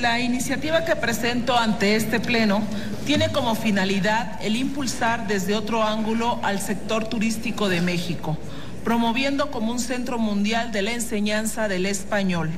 La iniciativa que presento ante este Pleno tiene como finalidad el impulsar desde otro ángulo al sector turístico de México, promoviendo como un centro mundial de la enseñanza del español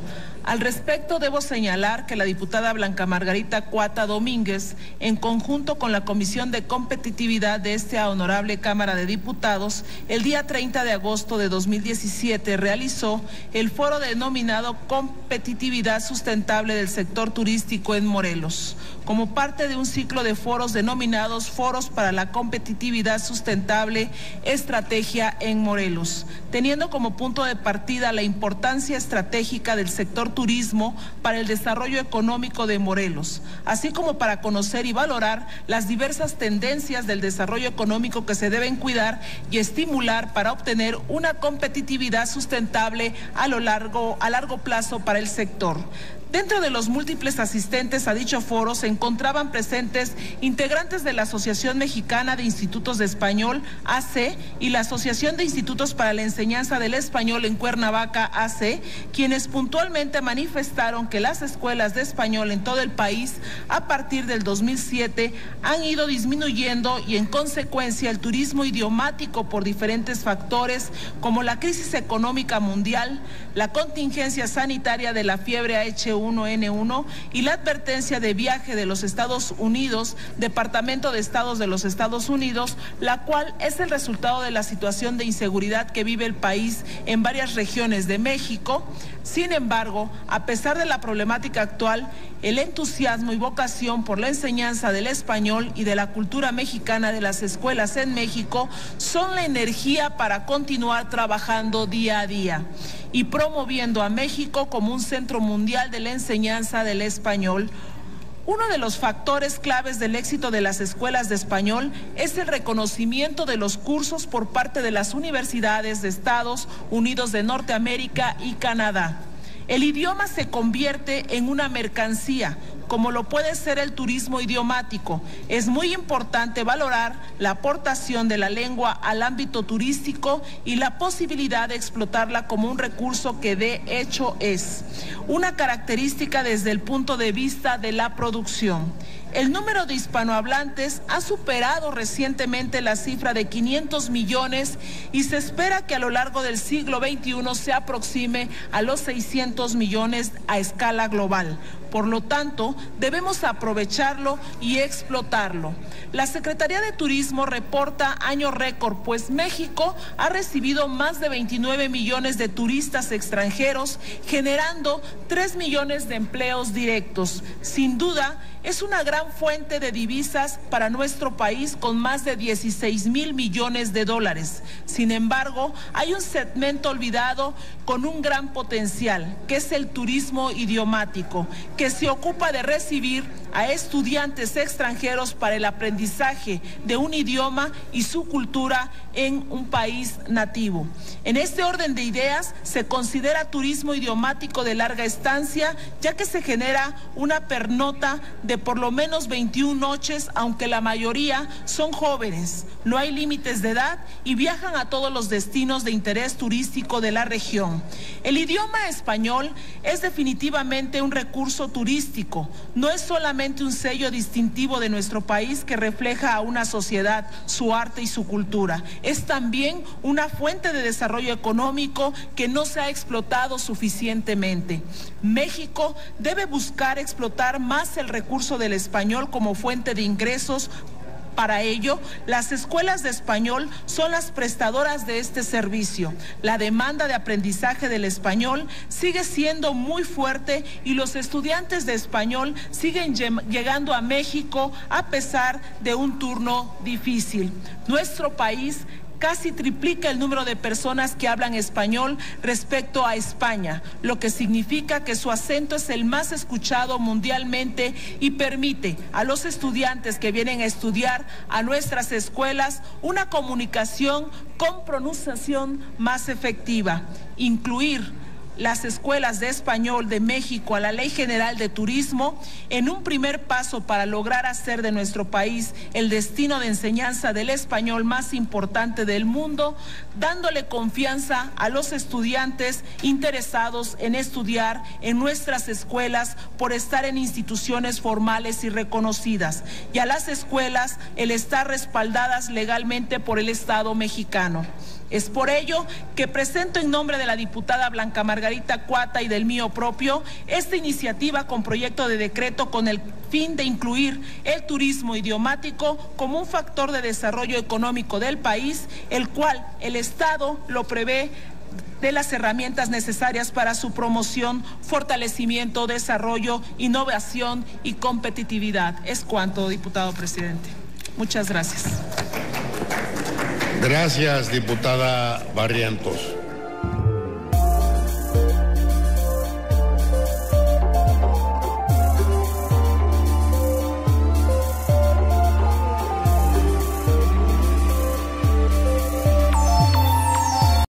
al respecto, debo señalar que la diputada Blanca Margarita Cuata Domínguez, en conjunto con la Comisión de Competitividad de esta honorable Cámara de Diputados, el día 30 de agosto de 2017 realizó el foro denominado Competitividad Sustentable del Sector Turístico en Morelos, como parte de un ciclo de foros denominados Foros para la Competitividad Sustentable Estrategia en Morelos, teniendo como punto de partida la importancia estratégica del sector turismo para el desarrollo económico de Morelos, así como para conocer y valorar las diversas tendencias del desarrollo económico que se deben cuidar y estimular para obtener una competitividad sustentable a lo largo a largo plazo para el sector. Dentro de los múltiples asistentes a dicho foro se encontraban presentes integrantes de la Asociación Mexicana de Institutos de Español, AC, y la Asociación de Institutos para la Enseñanza del Español en Cuernavaca, AC, quienes puntualmente manifestaron que las escuelas de español en todo el país a partir del 2007 han ido disminuyendo y en consecuencia el turismo idiomático por diferentes factores como la crisis económica mundial, la contingencia sanitaria de la fiebre H1 1N1 y la advertencia de viaje de los Estados Unidos, Departamento de Estados de los Estados Unidos, la cual es el resultado de la situación de inseguridad que vive el país en varias regiones de México. Sin embargo, a pesar de la problemática actual, el entusiasmo y vocación por la enseñanza del español y de la cultura mexicana de las escuelas en México son la energía para continuar trabajando día a día y promoviendo a México como un centro mundial de la enseñanza del español. Uno de los factores claves del éxito de las escuelas de español es el reconocimiento de los cursos por parte de las universidades de Estados Unidos de Norteamérica y Canadá. El idioma se convierte en una mercancía, como lo puede ser el turismo idiomático. Es muy importante valorar la aportación de la lengua al ámbito turístico y la posibilidad de explotarla como un recurso que de hecho es una característica desde el punto de vista de la producción. El número de hispanohablantes ha superado recientemente la cifra de 500 millones y se espera que a lo largo del siglo XXI se aproxime a los 600 millones a escala global. Por lo tanto, debemos aprovecharlo y explotarlo. La Secretaría de Turismo reporta año récord, pues México ha recibido más de 29 millones de turistas extranjeros, generando 3 millones de empleos directos. Sin duda, es una gran fuente de divisas para nuestro país con más de 16 mil millones de dólares. Sin embargo, hay un segmento olvidado con un gran potencial, que es el turismo idiomático, que se ocupa de recibir a estudiantes extranjeros para el aprendizaje de un idioma y su cultura en un país nativo. En este orden de ideas se considera turismo idiomático de larga estancia, ya que se genera una pernota de por lo menos 21 noches, aunque la mayoría son jóvenes, no hay límites de edad y viajan a todos los destinos de interés turístico de la región. El idioma español es definitivamente un recurso turístico, no es solamente un sello distintivo de nuestro país que refleja a una sociedad, su arte y su cultura. Es también una fuente de desarrollo económico que no se ha explotado suficientemente. México debe buscar explotar más el recurso del español como fuente de ingresos para ello, las escuelas de español son las prestadoras de este servicio. La demanda de aprendizaje del español sigue siendo muy fuerte y los estudiantes de español siguen llegando a México a pesar de un turno difícil. Nuestro país casi triplica el número de personas que hablan español respecto a España, lo que significa que su acento es el más escuchado mundialmente y permite a los estudiantes que vienen a estudiar a nuestras escuelas una comunicación con pronunciación más efectiva. Incluir las escuelas de español de México a la Ley General de Turismo en un primer paso para lograr hacer de nuestro país el destino de enseñanza del español más importante del mundo, dándole confianza a los estudiantes interesados en estudiar en nuestras escuelas por estar en instituciones formales y reconocidas, y a las escuelas el estar respaldadas legalmente por el Estado mexicano. Es por ello que presento en nombre de la diputada Blanca Margarita Cuata y del mío propio esta iniciativa con proyecto de decreto con el fin de incluir el turismo idiomático como un factor de desarrollo económico del país, el cual el Estado lo prevé de las herramientas necesarias para su promoción, fortalecimiento, desarrollo, innovación y competitividad. Es cuanto, diputado presidente. Muchas gracias. Gracias, diputada Barrientos.